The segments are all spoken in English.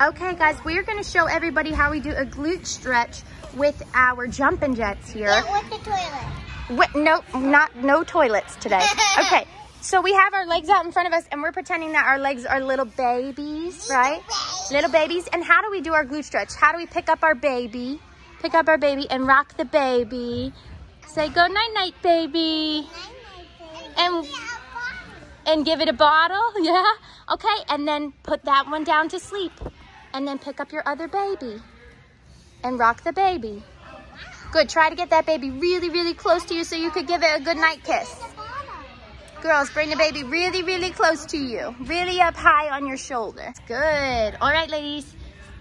Okay, guys, we're gonna show everybody how we do a glute stretch with our jumping jets here. Yeah, with the toilet. What, no, not no toilets today. Okay, so we have our legs out in front of us, and we're pretending that our legs are little babies, right? Little babies. And how do we do our glute stretch? How do we pick up our baby? Pick up our baby and rock the baby. Say go night night, baby. And and give it a bottle, yeah? Okay, and then put that one down to sleep. And then pick up your other baby and rock the baby. Good, try to get that baby really, really close to you so you could give it a good night kiss. Girls, bring the baby really, really close to you. Really up high on your shoulder. Good. All right, ladies,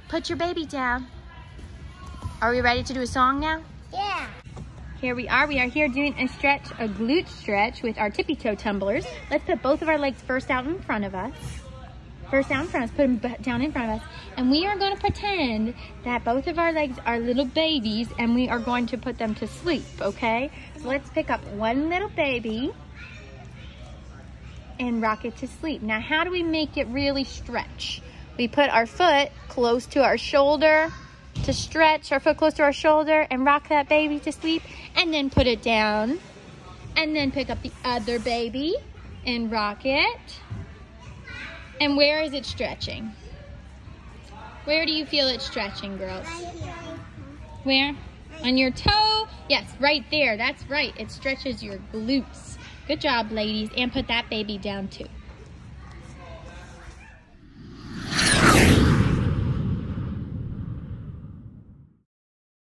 put your baby down. Are we ready to do a song now? Yeah. Here we are. We are here doing a stretch, a glute stretch with our tippy toe tumblers. Let's put both of our legs first out in front of us. First down in front of us, put them down in front of us. And we are going to pretend that both of our legs are little babies and we are going to put them to sleep, okay? So let's pick up one little baby and rock it to sleep. Now, how do we make it really stretch? We put our foot close to our shoulder to stretch our foot close to our shoulder and rock that baby to sleep and then put it down and then pick up the other baby and rock it. And where is it stretching? Where do you feel it stretching, girls? Where? On your toe? Yes, right there. That's right. It stretches your glutes. Good job, ladies. And put that baby down too.